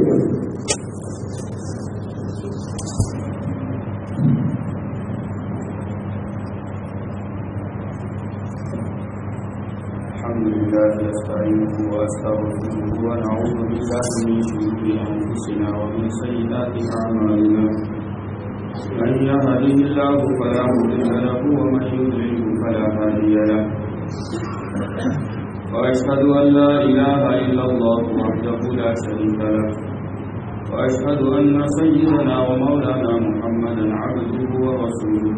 الحمد لله نستعينه واستغفره ونعوذ بالله من شرور أنفسنا ومن سيئات أعمالنا. من يهده الله فلا مضل له ومن يضلل فلا هادي له. وأشهد أن لا إله إلا الله وحده لا شريك له. وأشهد أن سيدنا ومولانا محمدا عبده ورسوله.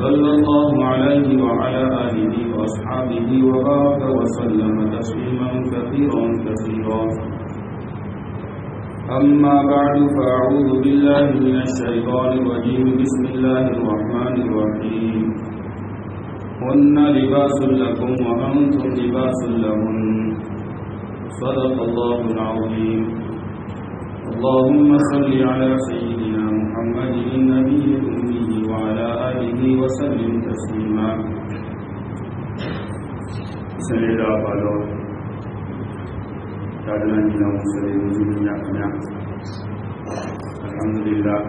صلى الله عليه وعلى آله وأصحابه وبارك وسلم تسليما كثيرا كثيرا. أما بعد فأعوذ بالله من الشيطان الرجيم. بسم الله الرحمن الرحيم. هن لباس لكم وأنتم لباس لهن. صدق الله العظيم. اللهم صل على سيدنا محمد النبي الأمي وعلى آله وسلم تسليما سيدا بالو تعالى جنا مسلم جنا كنا الحمد لله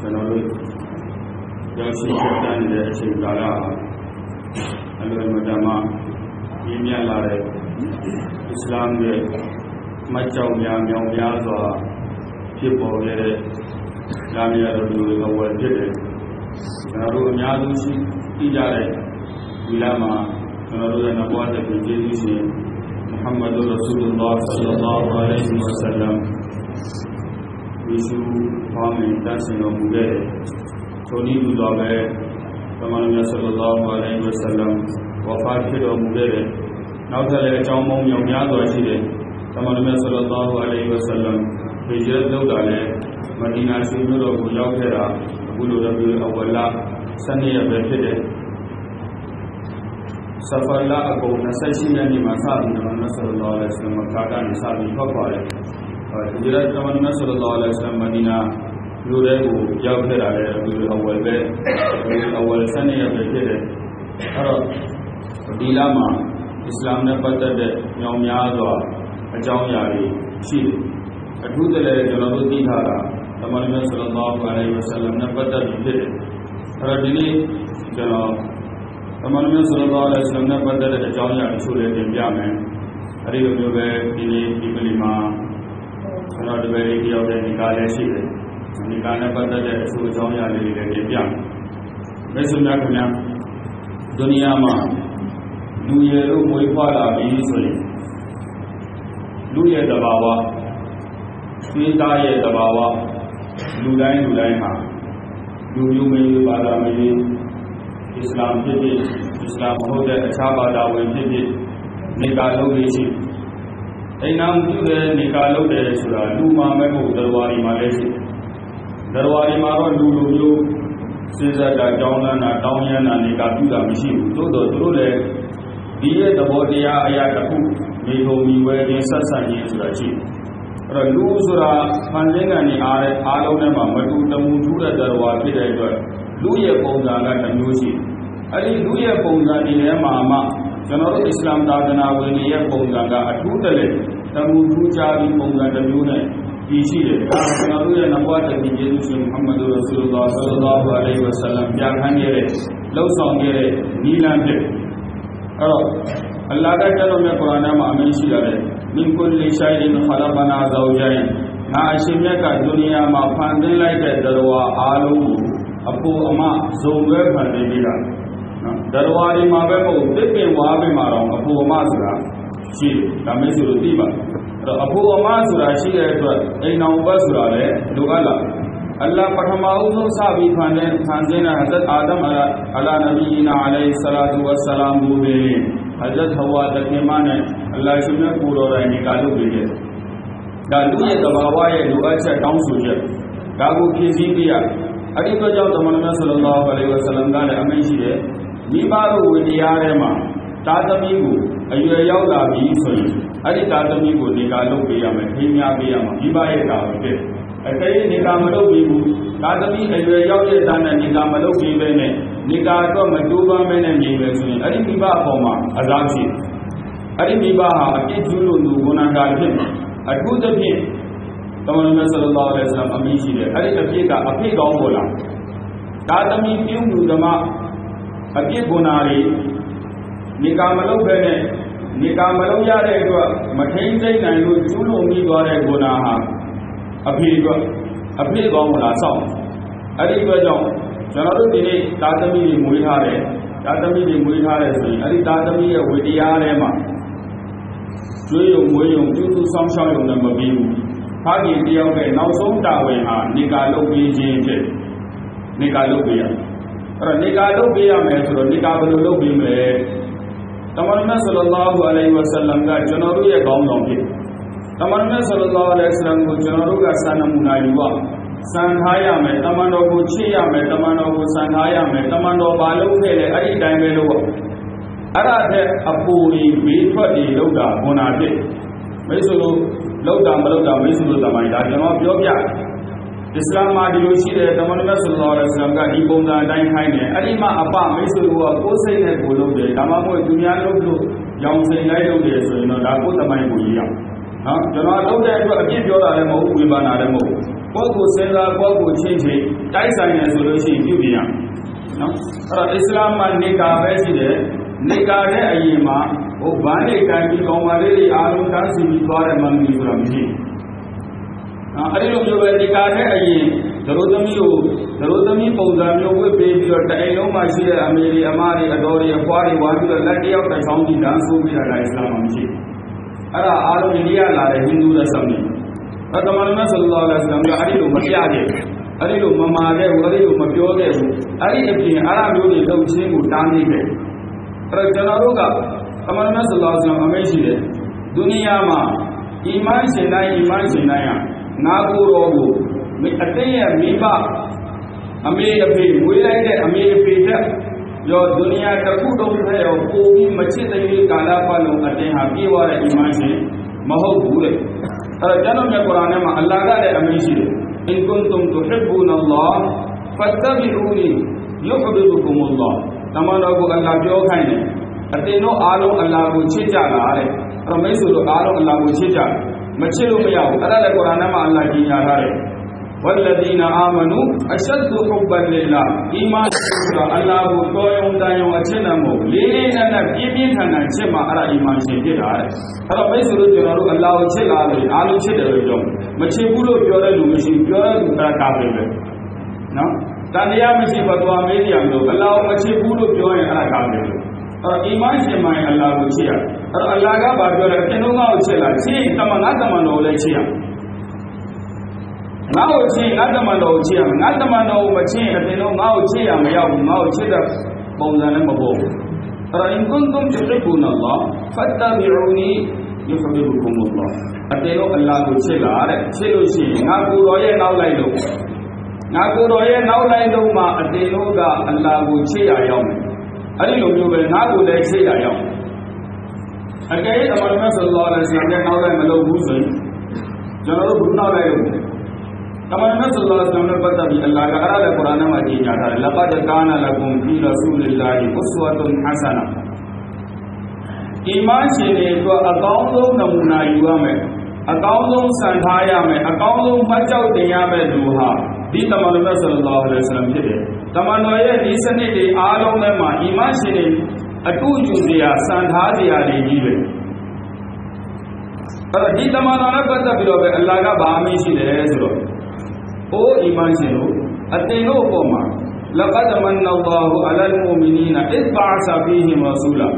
ကျွန်တော်တို့ရောက်ရှိချက်တန်းနေတဲ့အချိန်ကာလဟာအလွယ်မတမပြင်းပြလာတဲ့အ စ္စလာမ်ရဲ့မတ်ကြောင်များမြောင်များစွာဖြစ်ပေါ်ခဲ့တဲ့လာမယာတော်လူအဝယ်ဖြစ်တယ်ကျွန်တော်တို့အများစုရှိသိကြတဲ့ဒီလမှာကျွန်တော်တို့ရဲ့နဘောတဲ့ပြည်ကျေးဇူးရှင်မုဟမ္မဒ်ရဆူလလာဆလ္လာလာဟူအလိုင်းဝဆလမ်ဝိစုဖောင်းမြင်တတ်ဆင်တော်မူခဲ့တဲ့ထိုနည်းတူသောပဲသမဏေမြတ်ဆလ္လာလာဟူအလိုင်းဝဆလမ်ဝဖာဖြစ်တော်မူခဲ့တဲ့ နောက်ထပ်လည်းအကြောင်းပေါင်းမြောင်များစွာရှိတယ်သမဏေမြတ်ဆလ္လာလာဟူအလိုင်းဝဆလမ်ဟိဂျရတ်လုပ်တာလည်းမဒီနာရှိမြို့တော်ကိုရောက်ခဲ့တာအခုလိုရပြီအဝလာ12ရက်ပဲဖြစ်တယ်ဆဖာလာအကုန်28ရက်နေ့မှာစပြီးတော့နတ်ဆလ္လာလဟ်အလိုင်းဝဆလမ်ကာကနေစပြီးထွက်သွားတယ်ဟိဂျရတ်သမဏေမြတ်ဆလ္လာလဟ်အလိုင်းဝဆလမ်မဒီနာလူတွေကိုရောက်ခဲ့တာလည်းအခုအဝယ်ပဲအဝယ်12ရက်ပဲဖြစ်တယ်အဲ့တော့ဒီလမှာ အစ္စလာမ်နဲ့ပတ်သက်တဲ့ညောင်များစွာအကြောင်းအရာတွေရှိတယ်အထူးတလည်းကျွန်တော်တို့သိထားတာသမဏေမြတ်ဆလ္လာဟူအလိုင်းဝဆလမ်နဲ့ပတ်သက်ပြီးဖြစ်တယ်အဲ့တော့ဒီနေ့ကျွန်တော်သမဏေမြတ်ဆလ္လာဟူအလိုင်းဝဆလမ်နဲ့ပတ်သက်တဲ့အကြောင်းအရာတချို့လည်းတင်ပြမယ်အဲ့ဒီလိုမျိုးပဲဒီနေ့ဒီကလေးမှာကျွန်တော်ဒီဘက်လေးတယောက်တည်းဒီကားလည်းရှိတယ်ဒီကားနဲ့ပတ်သက်တဲ့အဆိုအကြောင်းအရာလေးတွေလည်းတင်ပြမယ်မိတ်ဆွေများခင်ဗျာဒုနီယာမှာ လူရည်လို့မွေးဖွားလာပြီဆိုရင်လူရဲ့တဘာဝသွေးသားရဲ့တဘာဝလူတိုင်းလူတိုင်းဟာလူမျိုးမျိုးဘာသာမျိုးအစ္စလာမ်ဖြစ်ဖြစ်အစ္စလာမ်မဟုတ်တဲ့အခြားဘာသာဝင်ဖြစ်ဖြစ်နေကာလုပ်လို့ရှိအိမ်နာမှုတဲ့နေကာလုပ်တယ်ဆိုတာလူမှမဲ့ဖို့ဒရဝါရီမှာလည်းရှိဒရဝါရီမှာတော့လူလူမျိုးစေစတာကြောင်းလန်းတာတောင်းရမ်းတာနေကာပြုတာမရှိဘူးသို့တော်သူတို့လည်း ဒီရဲ့သဘောတရားအရာတစ်ခုမိထုံမိဝဲခြင်းဆက်ဆံခြင်းဆိုတာရှိတယ်အဲ့တော့လူဆိုတာဖန်ဆင်းကနေအားတဲ့အားလုံးထဲမှာမတူတမူထူးတဲ့တော်ဝါဖြစ်တဲ့အတွက်လူရဲ့ပုံစံကတစ်မျိုးရှိအဲ့ဒီလူရဲ့ပုံစံဒီထဲမှာမှကျွန်တော်တို့အစ္စလာမ်သာသနာဝင်တွေရဲ့ပုံစံကအထူးတလဲတမူထူးခြားပြီးပုံစံတစ်မျိုးနဲ့ဒီရှိတယ်ဒါကျွန်တော်တို့ရဲ့နဘဝတတိယေရှုရှင်မုဟမ္မဒ်ရဆူလလာဆလ္လာဟူအလိုင်းဝဆလမ်ပြခန်းခဲ့တဲ့လှုပ်ဆောင်ခဲ့တဲ့နီလန်းဖြစ် အဲ့တော့အလ္လာဟ်ကကျတော့မြတ်ကုရ်အာန်ထဲမှာအမင်းရှိရတယ်မင်ကုလီရှိုင်ခလဘနာဇောဂျိုင်ငါအရှင်မြတ်ကဒုနီယာမှာဖန်ဆင်းလိုက်တဲ့ဒရဝါအားလုံးကိုအဖို့အမဇုံရွဲဖန်ဆင်းပြီးတာနော်ဒရဝါဒီမှာပဲမဟုတ်တစ်ပင်ဝါပင်မှာတော့အဖို့အမဆိုတာရှိတယ်ဒါမင်းဆိုလို့သိပါအဲ့တော့အဖို့အမဆိုတာရှိတဲ့အတွက်အိမ်အောင်ဘတ်ဆိုတာလည်းလိုအပ်လာ အလ္လာဟ်ပထမဦးဆုံးစပြီးဖန်ဆင်းဖန်ဆင်းတဲ့ဟဇတ်အာဒမ်အလာနဗီနာအလိုင်ဆလာတူဝဆလာမ်ကိုပဲဟဇတ်ဟဝါတခင်မနဲ့အလ္လာဟ်ရှင်ရဲ့ကိုတော်တိုင်ဒီကလုပ်ပေးတယ်ဒါလူရဲ့တဘာဝရဲ့လိုအပ်ချက်တောင်းဆိုချက်ဒါကိုဖြည့်ဆည်းပေးရအဲ့ဒီအတွက်ကြောင့်သမဏေဆလ္လာဟူအလိုင်ဝဆလမ်ကလည်းအမိန့်ရှိတယ်မိဘတို့ဝိတရားထဲမှာတာသမီကိုအရွယ်ရောက်လာပြီဆိုရင် အဲ့ဒီတာသမီကိုဒီကလုပ်ပေးရမယ်ထိမ်းများပေးရမှာမိဘရဲ့တာဝန်ဖြစ်အကယ်၍နေကာမလုပ်ပြီးဘူးသာသမီအရွယ်ရောက်တဲ့သားနဲ့နေကာမလုပ်ပြီးပဲနဲ့နေကာတော့မတိုးပမ်းမဲနဲ့နေပဲဆိုရင်အဲ့ဒီမိဘအပေါ်မှာအစားရှိအဲ့ဒီမိဘဟာအပြစ်ကျူးလို့သူဂုဏကာဖြစ်တယ်အထူးသဖြင့်တမန်တော်ဆလ္လာလဟ်အလိုင်းဝါဆလမ်အမိရှိတယ်အဲ့ဒီအပြစ်ကအဖေကောင်းပေါ်လာဒါသမီးပြုမှုဓမ္မအပြစ်ဂုဏတွေနေကာမလုပ်ပဲနဲ့ နေကာမလုပ်ရတဲ့အတွက်မထိန်သိမ့်နိုင်လို့ကျူးလွန်မိသွားတဲ့ဂုဏဟာအဖေအတွက်အဖေကောင်းပေါ်လာဆောက်အဲ့ဒီအတွက်ကြောင့်ကျွန်တော်တို့ဒီနေ့သာသမီတွေမွေးထားတယ်သာသမီတွေမွေးထားတယ်ဆိုရင်အဲ့ဒီသာသမီရဲ့ဝေတရားထဲမှာကျွေးရုံမွေးရုံပြုစုဆောင်ရှောက်ရုံနဲ့မပြီးဘူး။ဖခင်တယောက်ရဲ့နောက်ဆုံးတာဝန်ဟာနေကာလုပ်ပေးခြင်းဖြစ်နေကာလုပ်ပေးရ။အဲ့တော့နေကာလုပ်ပေးရမယ်ဆိုတော့နေကာဘယ်လိုလုပ်ပေးမလဲ။ တမန်တော်ဆလလာဟူအလိုင်းဝဆလမ်ကကျွန်တော်တို့ရဲ့ကောင်းဆောင်ဖြစ်။တမန်တော်ဆလလာအလိုင်းဝဆလမ်ကိုကျွန်တော်တို့ကစာနမူနာယူပါစံထားရမယ်တမန်တော်ကိုချစ်ရမယ်တမန်တော်ကိုစံထားရမယ်တမန်တော်ဘာလုပ်ခဲ့လဲအဲ့ဒီအတိုင်းပဲလုပ်ရအဲ့ဒါတဲ့အပူကြီးဘေးထွက်တွေလောက်တာဘွန်နာဖြစ်မိတ်ဆွေတို့လောက်တာမလောက်တာမိတ်ဆွေတို့တမိုင်းဒါကျွန်တော်ပြောပြ အစ္စလာမ်မှာဒီလိုရှိတယ်တမန်တော်ဆလ္လာလဟ်အလัยဟိဝါဆလမ်ကဒီပုံစံအတိုင်းခိုင်းတယ်အဲ့ဒီမှာအပမိတ်ဆွေတို့ကကိုယ်စိတ်နဲ့ကိုယ်လုပ်တယ်ဒါမှမဟုတ်သူများလုပ်လို့ရောင်စိန်လိုက်လုပ်တယ်ဆိုရင်တော့ဒါကိုယ်တမိုင်းကိုရည်ရနော်ကျွန်တော်လုပ်တဲ့အတွက်အပြစ်ပြောတာလည်းမဟုတ်ဝေဘာနာလည်းမဟုတ်ကိုယ့်ကိုစဉ်းစားကိုယ့်ကိုချင်းချင်းတိုက်ဆိုင်နေဆိုလို့ရှိရင်ပြုပြင်ရနော်အဲ့တော့အစ္စလာမ်မှာနေကာပဲရှိတယ်နေကာတဲ့အရင်မှာဟိုဘာနေကန်ပြီးကောင်းပါလေအားလုံးတန်းစီပြီးသွားတယ်မှန်ပြီဆိုတာမရှိဘူး အဲ့ဒီလိုမျိုးပဲနေကာတဲ့အရင်ဒရုသမီးကိုဒရုသမီးပုံစံမျိုးဝတ်ပေးပြီးတော့တအိမ်လုံးမှာရှိတဲ့အမေတွေအမတွေအတော်တွေအဖွားတွေဝါပြီးတော့လက်တယောက်တစ်ချောင်းကြီးတန်းဆိုးပြီးတာလည်းအစ္စလာမ်မှာမရှိဘူးအဲ့ဒါအားလုံးအိန္ဒိယလာတဲ့ဟိန္ဒူလက်ဆောင်တွေအတမန်တော်ဆလ္လာလဟ်အလိုင်းဝါဆလမ်ကအဲ့ဒီလိုမပြခဲ့ဘူးအဲ့ဒီလိုမမာခဲ့ဘူးအဲ့ဒီလိုမပြောခဲ့ဘူးအဲ့ဒီအပြင်အဲ့ဒါမျိုးတွေလုပ်ချင်းကိုတားနေတယ်အဲ့တော့ကျွန်တော်တို့ကအမန်တော်ဆလ္လာလဟ်အလိုင်းဝါဆလမ်အမိန့်ရှိတယ်ဒုနီယာမှာအီမန်ရှင်တိုင်းအီမန်ရှင်တိုင်းဟာ နာကိုယ်တော်ကိုအတင်းရဲ့မိဘအမေအဖေမွေးလိုက်တဲ့အမေအဖေတဲ့ရောဒုနီယာတစ်ခုလုံးထဲရောပို့ပြီးမချစ်တဲ့ကာလပတ်လုံးအတင်းဟာပြေးသွားတဲ့အီမန်ရှင်မဟုတ်ဘူးလေအဲ့တော့ကျွန်တော်မြတ်ကုရ်အာန်ထဲမှာအလ္လာဟ်ကလည်းအမိန့်ရှိတယ်အင်ကွန်တုမ်တူဟစ်ဘူနအလ္လာဟ်ဖတ်တဘီအူနီယုဟ်ဘီဘူကုမအလ္လာဟ်တမန်တော်ကိုအလ္လာဟ်ပြောခိုင်းတယ်အတင်တို့အားလုံးအလ္လာဟ်ကိုချစ်ကြတာတဲ့အဲ့တော့မိတ်ဆွေတို့အားလုံးအလ္လာဟ်ကိုချစ်ကြ မချစ်လို့မရဘူးအဲ့ဒါလည်းကုရ်အာန်မှာအလ္လာဟ်ကြီးညာထားတယ်ဝလ္လဒီနာအာမနုအရှဒ်ဟူဘန်လီလာအီမန်ဆိုတာအလ္လာဟ်ကိုတော်ရုံတန်ရုံအချစ်နဲ့မဟုတ်လေးလေးနက်နက်ပြင်းပြင်းထန်ထန်ချစ်မှအဲ့ဒါအီမန်ရှင်ဖြစ်တာတဲ့အဲ့တော့မိတ်ဆွေတို့ကျွန်တော်တို့အလ္လာဟ်ကိုချစ်လာလို့အားလုံးချစ်တယ်လို့ပြောမချစ်ဘူးလို့ပြောတဲ့လူမရှိပြောတဲ့လူတရားကားပဲနော်တန်တရားမရှိဘသွားမေးကြမလို့အလ္လာဟ်မချစ်ဘူးလို့ပြောရင်အဲ့ဒါကားပဲအဲ့တော့အီမန်ရှင်မှန်အလ္လာဟ်ကိုချစ်ရတယ် အလ္လာဟ်ကဘာပြောလဲကျွန်တော်ငါ့ကိုချစ်လာချစ်ရင်တမန်ငါတမန်တော်ကိုလည်းချစ်ရငါ့ကိုချစ်ငါတမန်တော်ကိုချစ်ရမယ်ငါတမန်တော်ကိုမချစ်ရင်အတင်တော့ငါ့ကိုချစ်ရမရောက်ဘူးငါ့ကိုချစ်တဲ့ပုံစံလည်းမပေါ်ဘူးအဲ့တော့ in kuntum tuhibbuna Allah fattabi'uni yuhibbukum Allah အတင်တော့အလ္လာဟ်ကိုချစ်လာတဲ့ချစ်လို့ရှိရင်ငါကိုယ်တော်ရဲ့နောက်လိုက်လို့ငါကိုယ်တော်ရဲ့နောက်လိုက်လို့မှအတင်တော့ကအလ္လာဟ်ကိုချစ်ရရောက်မယ်အဲ့ဒီလိုမျိုးပဲငါကိုယ်လည်းချစ်ရရောက်အကယ်၍အမှန်တကယ်ဆလ္လာလဟ်အလိုင်းဝါဆလမ်ရဲ့နောက်လိုက်မလုပ်ဘူးဆိုရင်ကျွန်တော်တို့ဘူးနောက်လိုက်လို့တမန်တော်ဆလ္လာလဟ်အလိုင်းဝါဆလမ်နဲ့ပတ်သက်ပြီးအလ္လာဟ်ကအဲ့ဒါလည်းကုရ်အာန်ထဲမှာကြီးညာထားတယ်လကဒ်ကာနလကုမ်ဖီရဆူလ illah ဥစဝတ်ဟဆနာအီမန်ရှင်တွေအတွက်အကော င်းဆုံးနမူနာယူရမယ်အကောင်းဆုံးစံထားရမယ်အကောင်းဆုံးမှတ်ကြောက်တင်ရမယ်လူဟာဒီတမန်တော်ဆလ္လာလဟ်အလိုင်းဝါဆလမ်ဖြစ်တယ်တမန်တော်ရဲ့ဒီစနစ်တွေအားလုံးထဲမှာအီမန်ရှင်တွေ အတုယူစရာစံထားစရာတွေကြီးပဲအဲ့တော့ဒီတမန်တော်နဲ့ပတ်သက်ပြီးတော့ပဲအလ္လာဟ်ကဘာမှရှိတယ်ဆိုတော့အိုးဒီမန်ရှင်တို့အတင်တို့အပေါ်မှာလကဒမန်နော်လာဟူအလလ်မူမီနီနာအစ်ဘာဆာဖီဟီရာဆူလာ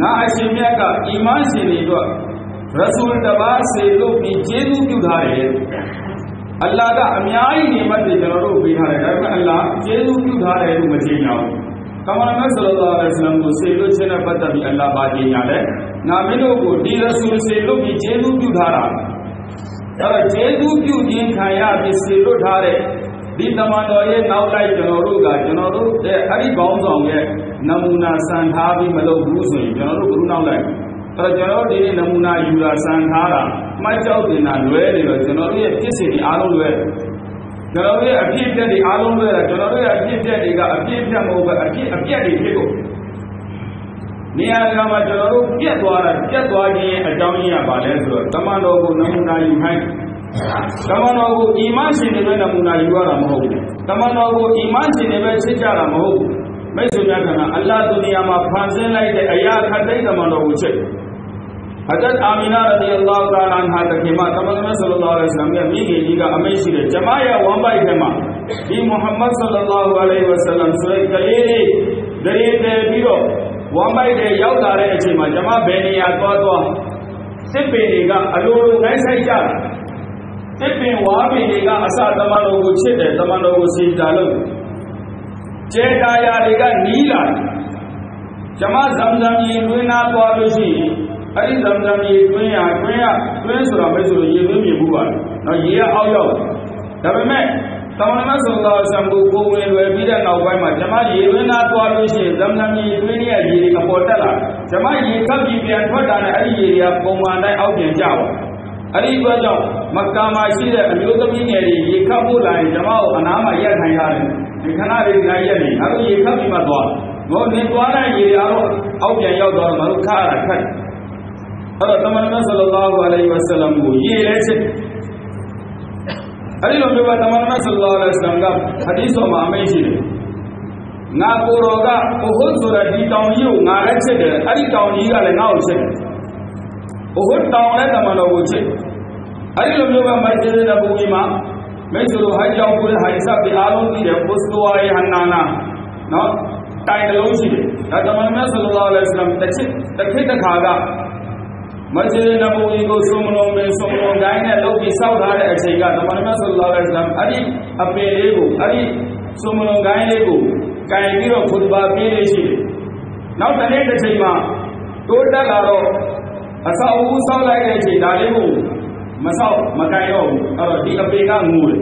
နာအရှင်မြတ်ကအီမန်ရှင်တွေအတွက်ရဆူလ်တပါးစေလို့ပြီးကျေးဇူးပြုထားတယ်အလ္လာဟ်ကအများကြီးနေမတ်တွေကျွန်တော်တို့ပေးထားတယ်ဒါပေမဲ့အလ္လာဟ်ကျေးဇူးပြုထားတယ်လို့မထင်ကြဘူး ကမ္ဘာမဆလ္လာလဟ်အလัยဟိဝါဆလမ်ကိုစေလို့ခြင်းနဲ့ပတ်သက်ပြီးအလ္လာဟ်ပါကြေညာတယ်ငါမင်းတို့ကိုဒီရဆူလ်စေလို့ပြီးကျေးဇူးပြုထားတာအဲ့တော့ကျေးဇူးပြုခြင်းခံရပြီးစေလို့ထားတဲ့ဒီတမန်တော်ရဲ့နောက်လိုက်ကျွန်တော်တို့ကကျွန်တော်တို့တဲ့အဲ့ဒီကောင်းဆောင်ရဲ့နမူနာစံထားပြီးမလုပ်ဘူးဆိုရင်ကျွန်တော်တို့ဘုရုနောက်လိုက်အဲ့တော့ကျွန်တော်တို့ဒီနမူနာယူတာစံထားတာမှတ်ကြောက်တင်တာလွဲနေတော့ကျွန်တော်တို့ရဲ့ဖြစ်စဉ်တွေအားလုံးလွဲ ကျွန်တော်တို့ရဲ့အဖြစ်အပျက်တွေအားလုံးလွဲတာကျွန်တော်တို့ရဲ့အဖြစ်အပျက်တွေကအဖြစ်အပျက်မဟုတ်ပဲအဖြစ်အပျက်တွေဖြစ်ကုန်နေရာကမှာကျွန်တော်တို့ပြက်သွားတာပြက်သွားခြင်းအကြောင်းရင်းကဘာလဲဆိုတော့တမန်တော်ကိုနမူနာယူခိုင်းတမန်တော်ကိုအီမန်ရှင်တွေပဲနမူနာယူရတာမဟုတ်ဘူးတမန်တော်ကိုအီမန်ရှင်တွေပဲချစ်ကြတာမဟုတ်ဘူးမိတ်ဆွေများကအလ္လာဟ်ဒုနီယာမှာဖန်ဆင်းလိုက်တဲ့အရာခတ်တဲ့တမန်တော်ကိုချစ်ဟဇတ်အာ မီနာရဒီအလ္လာဟ်တာလာဟာတခင်မတမန်တော်ဆလ္လာလဟ်အလိုင်းဝါဆလမ်ရဲ့မိခင်ကြီးကအမိန့်ရှိတယ်ဂျမားရဲ့ဝမ်ဘိုက်ထဲမှာဒီမုဟမ္မဒ်ဆလ္လာလဟ်အလိုင်းဝါဆလမ်ဆိုတဲ့ကလေးလေးဒရေတယ်ပြီးတော့ဝမ်ဘိုက်တွေရောက်လာတဲ့အချိန်မှာဂျမားဘယ်နေရာသွားသွားစစ်ပင်တွေကအလိုလိုနိုင်ဆိုင်ကြတယ်တစ်ပင်ဝါပင်တွေကအစတမန်တော်ကိုချစ်တယ်တမန်တော်ကိုစီတာလို့ကျေတာယာတွေကနီးလာတယ်ကျမဇမ်ဇမ်ရေတွင်းနာသွားလို့ရှိရင် အဲ့ဒီဇမ်ဇမ်ရေတွင်းရတွင်းရတွင်းဆိုတာပဲဆိုရေတွင်းမြင်ဘူးပါနော်ရေကအောက်ရောက်ဒါပေမဲ့တမန်တော်ဆလ္လာလဟ်အလัยဟ်ကိုဝင်လွယ်ပြီးတဲ့နောက်ပိုင်းမှာကျမရေတွင်းနာသွားလို့ရှိရင်ဇမ်ဇမ်ရေတွင်းရဲ့ရေတွေအပေါ်တက်လာကျမရေကပ်ပြီးပြန်ထွက်တာနဲ့အဲ့ဒီရေတွေကပုံမှန်တိုင်းအောက်ပြန်ကျသွားအဲ့ဒီအတွက်ကြောင့်မက္ကာမှာရှိတဲ့အမျိုးသမီးငယ်တွေရေခတ်ဖို့လာရင်ကျွန်မတို့အနားမှာရက်ထိုင်ရတယ်ဒီခဏလေးဒီလိုက်ရက်နေအဲ့လိုရေခတ်ပြီးမှသွားဘောနေသွားတဲ့ရေတွေကတော့အောက်ပြန်ရောက်သွားတော့မတို့ခါရတာခတ် အဲ့တော့တမန်တော်ဆလ္လာဟူအလိုင်းဝါဆလမ်ကိုရေလဲချစ်အဲ့ဒီလိုမျိုးပါတမန်တော်ဆလ္လာဟူအလိုင်းဝါဆလမ်ကဟဒီဆိုမှာအမိန့်ရှိတယ်ငါကိုယ်တော်ကဘုဟုဆိုတဲ့ဒီတောင်ကြီးကိုငါလည်းချစ်တယ်အဲ့ဒီတောင်ကြီးကလည်းငါ့ကိုချစ်တယ်ဘုဟုတောင်လည်းတမန်တော်ကိုချစ်အဲ့ဒီလိုမျိုးပဲမိုက်တဲ့နဘူမီမှာမိတ်ဆွေတို့ဟိုက်ကြောင့်ကိုယ်ဟိုက်ဆက်ပြီးအားလုံးသိတယ်ပုစတဝါယေဟန္နာနာနော်တိုင်တလုံးရှိတယ်ဒါတမန်တော်ဆလ္လာလဟ်အလัยဟိဝါဆလမ်တစ်ချက်တစ်ခေတ်တစ်ခါက မဂျစ်နဘူမီကိုစုံမလုံးပင်စုံမလုံးတိုင်းနဲ့လုပ်ပြီးစောက်ထားတဲ့အချိန်ကတမန်တော်ဆလ္လာလဟ်အလัยဟိဝါဆလမ်အဲ့ဒီအပင်လေးကိုအဲ့ဒီစုံမလုံးတိုင်းလေးကိုကင်ပြီးတော့ခုတဘာပြေးလေးရှိတယ်နောက်တစ်နေ့တစ်ချိန်မှာတိုးတက်လာတော့အဆောက်အဦဆောက်လိုက်တဲ့အချိန်ဒါလေးကိုမဆောက်မကင်တော့ဘူးအဲ့တော့ဒီအပေကငိုတယ်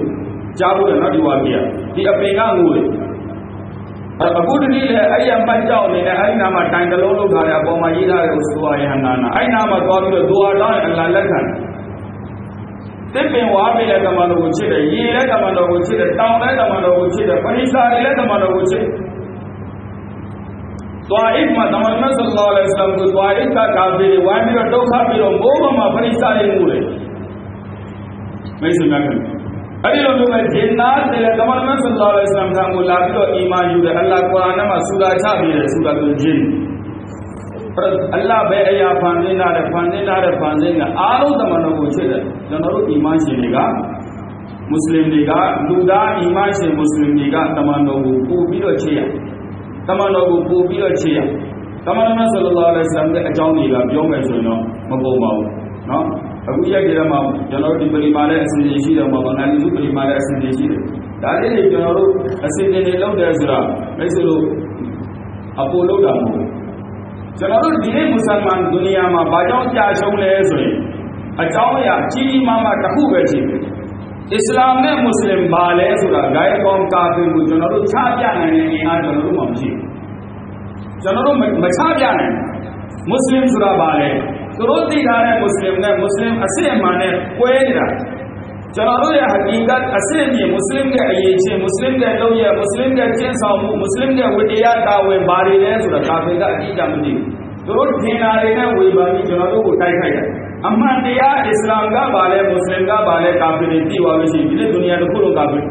ကြားဖို့လည်းနောက်ဒီဝါပြဒီအပေကငိုတယ် အခုတည်းလေအဲ့ဒီအပတ်ကြောက်နေတဲ့အဲ့ဒီနာမှာတိုင်တလုံးလောက်ထားတဲ့အပေါ်မှာရေးထားတဲ့ဆိုဝါယဟန္နာနာအဲ့ဒီနာမှာသွားပြီးတော့ဒူဝါတောင်းအလ္လာလက်ခံတစ်ပင်ဝါပင်လည်းတမန်တော်ကိုချစ်တယ်ရေလည်းတမန်တော်ကိုချစ်တယ်တောင်လည်းတမန်တော်ကိုချစ်တယ်ပရိစာလည်းတမန်တော်ကိုချစ်သွားအိမှာတမန်တော်ဆလ္လာလဟ်အလัยဟိဝါဆလမ်ကိုသွားအိကကာဖီတွေဝိုင်းပြီးတော့ဒုက္ခပြီးတော့မိုးပေါ်မှာပရိစာတွေမှုတယ်မိတ်ဆွေများခင် အဲ့ဒီလိုမျိုးပဲဂျင်နာတယ်ကမ္ဘာမန်ဆလ္လာလဟ်အလိုင်းဝါဆလမ်ကိုလာပြီးတော့အီမန်ယူတယ်အလ္လာဟ်ကုရ်အာန်ထဲမှာဆူရာချပြီးတယ်ဆူရာတူဂျင်အလ္လာဟ်ပဲအရာဖန်နေတာတဲ့ဖန်နေတာတဲ့ဖန်နေတာအားလုံးသမန်တော်ကိုချစ်တယ်ကျွန်တော်တို့အီမန်ရှင်တွေကမွတ်စလင်တွေကလူသားအီမန်ရှင်မွတ်စလင်တွေကသမန်တော်ကိုပို့ပြီးတော့ချစ်ရသမန်တော်ကိုပို့ပြီးတော့ချစ်ရသမန်တော်ဆလ္လာလဟ်အလိုင်းဝါဆလမ်ရဲ့အကြောင်းတွေကပြောမယ်ဆိုရင်တော့မပုံပါဘူးနော် အခုရိုက်ကြတဲ့မှာကျွန်တော်တို့ဒီပရိမာတဲ့အစီအစဉ်ရှိတယ်မှာငါဒီစုပရိမာတဲ့အစီအစဉ်ရှိတယ်ဒါလေးတွေကျွန်တော်တို့အစီအစဉ်တွေလုပ်တယ်ဆိုတာမိတ်ဆွေတို့အပေါ်လုပ်တာမဟုတ်ကျွန်တော်တို့ဒီနေ့မွတ်စလမန်ဒုနီယာမှာဘာကြောင့်ကြာရှုံးလဲဆိုရင်အကြောင်းအရာကြီးကြီးမားမားတစ်ခုပဲရှိတယ်အစ္စလာမ်နဲ့မွတ်စလင်ဘာလဲဆိုတာဂိုင်းကောင်ကာဖင်ကိုကျွန်တော်တို့ချပြနိုင်တဲ့အင်အားကျွန်တော်တို့မှမရှိဘူးကျွန်တော်တို့မချပြနိုင်မွတ်စလင်ဆိုတာဘာလဲသူတို့သိထားတဲ့မွတ်စလင်နဲ့မွတ်စလင်အစစ်အမှန်နဲ့ကွဲနေတာကျွန်တော်တို့ရဲ့ဟကီကတ်အစစ်အမြင်မွတ်စလင်ရဲ့အရေးချင်းမွတ်စလင်ရဲ့လုပ်ရမွတ်စလင်ရဲ့ကျင့်ဆောင်မှုမွတ်စလင်ရဲ့ဝတ္တရားတာဝန်ဘာတွေလဲ ဆိုတာကာဖင်ကအတိအကျမသိဘူးသူတို့ထင်တာတွေနဲ့ဝေဖန်ပြီးကျွန်တော်တို့ကိုတိုက်ခိုက်တယ်အမှန်တရားအစ္စလာမ်ကဘာလဲမွတ်စလင်ကဘာလဲကာဖင်တွေသိသွားလို့ရှိရင်ဒီနေ့ဒုနီယာတစ်ခုလုံးကာဖင်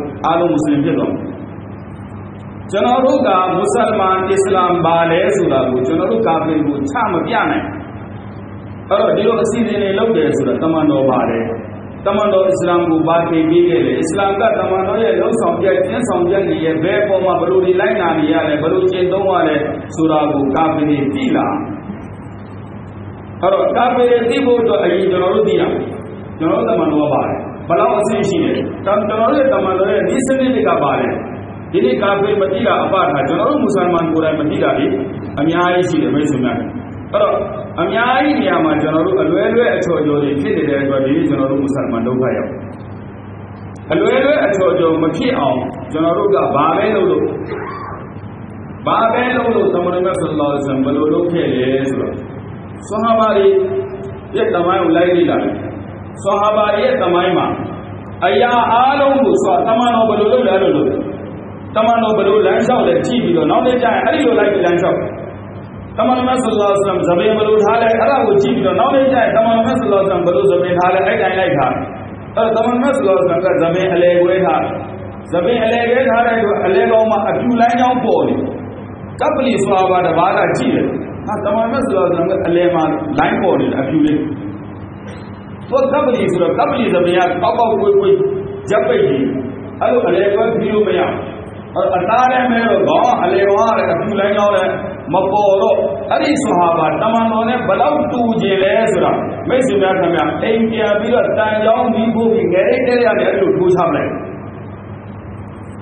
အားလုံးမွတ်စလင်ဖြစ်သွားကျွန်တော်တို့ကမွတ်စလမန်အစ္စလာမ်ဘာလဲဆိုတာကိုကျွန်တော်တို့ကာဖင်ကိုချမပြနိုင်အဲ့တော့ဒီလိုအစီအစဉ်တွေလုပ်တယ်ဆိုတာတမန်တော်ပါတယ်တမန်တော်အစ္စလာမ်ကိုပါတင်ပြီးခဲ့တယ်အစ္စလာမ်ကတမန်တော်ရဲ့လုံဆောင်ပြကျင်းဆောင်ပြနေရဲ့ဘယ်ပေါ်မှာဘလို့ဒီလိုက်နာနေရလဲဘလို့ကျင့်သုံးရလဲဆိုတာကိုကာဖီတွေသိလာအဲ့တော့ကာဖီတွေသိဖို့အတွက်အရင်ကျွန်တော်တို့သိရမယ်ကျွန်တော်တို့တမန်တော်ပါတယ်ဘလောက်အဆင့်ရှိတယ်ကျွန်တော်တို့ရဲ့တမန်တော်ရဲ့ဒီစနစ်တွေကပါတယ်ဒီနေ့ကာဖီမသိတာအပထားကျွန်တော်တို့မွတ်စလမန်ကိုယ်တိုင်မသိတာလေအများကြီးရှိတယ်မိတ်ဆွေများ အဲ့တော့အများကြီးနေရာမှာကျွန်တော်တို့အလွဲလွဲအချော်ချော်တွေဖြစ်နေတဲ့အတွက်ဒီကျွန်တော်တို့မွတ်စလမန်ဒုက္ခရောက်အလွဲလွဲအချော်ချော်မဖြစ်အောင်ကျွန်တော်တို့ကဘာပဲလုပ်လို့ဘာပဲလုပ်လို့သမဏေဆလ္လာလဟ်အလိုင်းဘယ်လိုလုပ်ခဲ့လဲဆိုတော့ဆွဟာဘာတွေရဲ့တမိုင်းကိုလိုက်ကြည့်လာတယ်ဆွဟာဘာရဲ့တမိုင်းမှာအရာအားလုံးကိုဆွာတမန်တော်ဘယ်လိုလုပ်လဲလို့တမန်တော်ဘယ်လိုလမ်းလျှောက်လဲကြည့်ပြီးတော့နောက်နေ့ကျရင်အဲ့ဒီလိုလိုက်ပြီးလမ်းလျှောက်တမ န်တော်ဆလ္လာလဟ်အလัยဟ်ဇဘေဘလို့ထားလဲအဲ့ဒါကိုကြည့်ပြီးတော့နောက်နေ့ကျရင်တမန်တော်ဆလ္လာလဟ်ဘလို့ဇဘေထားလဲအဲ့တိုင်းလိုက်ထားအဲ့တမန်တော်ဆလ္လာလဟ်ကဇဘေအလေခွဲထားဇဘေအလေခွဲထားတဲ့အတွက်အလေကောင်မှာအပြူလိုင်းကြောင်းပေါ်နေကပလီစွာဘာတဘာကကြည့်တယ်ဟာတ မန်တော်ဆလ္လာလဟ်ကအလေမှာလိုင်းပေါ်နေတယ်အပြူလေးသူကပလီဆိုတော့ကပလီဇဘေကပေါက်ပေါက်ကွေးကွေးရပ်ပိတ်ကြီးအဲ့လိုအလေခွဲပြီးလို့မရဘူးအသားထဲမဲ့တော့ဘောင်းအလေဝါတဲ့အပြူလိုင်းကြောင်းလည်းမပေါ်တော့အဲ့ဒီဆဟာဘာတမန်တော်နဲ့ဘလောက်တူကြလဲဆိုတာမိတ်ဆွေများခင်ဗျအိမ်ပြန်ပြီးတော့တန်ကြောင်းပြီးဖို့ပြီးငယ်တဲ့ရတယ်အဲ့လိုထိုးချပလိုက်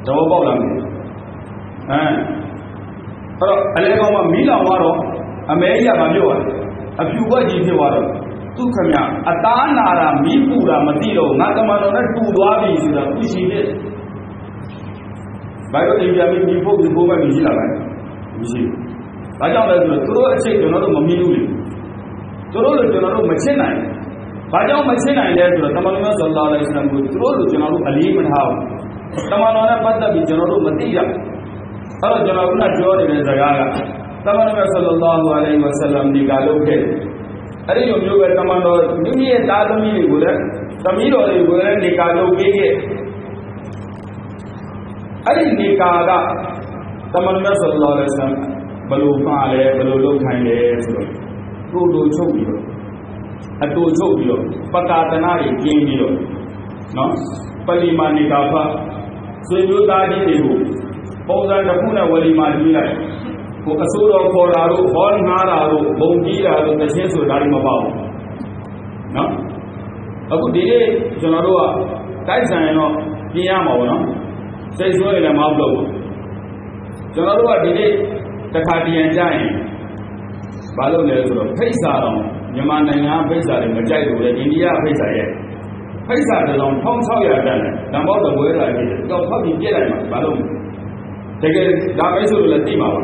တော့ပေါက်လာမယ်ဟမ်အဲ့တော့အလဲကောင်မှမီးလောင်သွားတော့အမဲကြီးကမပြော့ရအဖြူဘက်ကြီးဖြစ်သွားတော့သူခမအသားနာတာမီးပူတာမသိတော့ငါတမန်တော်နဲ့တူသွားပြီဆိုတာသူရှိတယ်ဘာလို့အိမ်ပြန်ပြီးမီးဖို့ပြီးဖို့ပဲမီးရှိလာလိုက်မရှိဘူး ဘာကြောင့်လဲဆိုတော့သူတို့အချိန်ကျွန်တော်တို့မမီးဘူးလေသူတို့လိုကျွန်တော်တို့မချစ်နိုင်ဘာကြောင့်မချစ်နိုင်လဲဆိုတော့တမန်တော်ဆလ္လာလဟ်အလိုင်းဝါဆလမ်ကိုသူတို့လိုကျွန်တော်တို့အလေးမထားဘူးတမန်တော်နဲ့ပတ်သက်ပြီးကျွန်တော်တို့မသိရအဲ့တော့ကျွန်တော်ကပြောနေတဲ့ဇာတ်ကတမန်တော်ဆလ္လာလဟ်အလိုင်းဝါဆလမ်ဒီကလုပ်ခဲ့အဲ့ဒီလိုမျိုးပဲတမန်တော်မိမိရဲ့သားသမီးတွေကိုလည်းသမီးတော်တွေကိုလည်းနေကာလုပ်ပေးခဲ့အဲ့ဒီနေကာကတမန်တော်ဆလ္လာလဟ်အလိုင်းဝါဆလမ် ဘလို့မှားလဲဘလို့လုပ်ခိုင်းလဲဆိုတော့ကိုလိုချုပ်ပြီးတော့အတူချုပ်ပြီးတော့ပကာတနာတွေကျင်းပြီးတော့နော်ပလီမာနိကာဖဆွေမျိုးသားကြီးတွေကိုပုံစံတစ်ခုနဲ့ဝလီမာကြီးလိုက်ဟိုအစိုးတော်ခေါ်တာတို့ဟောငားတာတို့ဘုံကြီးတာတို့တခြင်းဆိုတာတွေမပေါ့ဘူးနော်အခုဒီနေ့ကျွန်တော်တို့ကတိုက်ဆိုင်ရင်တော့ပြင်ရမှာပေါ့နော်စိတ်ဆိုးရင်လည်းမဟုတ်တော့ဘူးကျွန်တော်တို့ကဒီနေ့ တခါတရံကြရင်ဘာလို့လဲဆိုတော့ဖိတ်စာတော့မြန်မာနိုင်ငံဖိတ်စာတွေမကြိုက်လို့လေအိန္ဒိယဖိတ်စာရဲ့ဖိတ်စာတစ်လုံး1600တန်တယ်ဓမ္မောတပွဲလာဖြစ်တယ်တော့ဖောက်ပြီးပြည့်လိုက်မှာဘာလို့တကယ်ဒါပဲဆိုလို့လည်းသိမှာပါ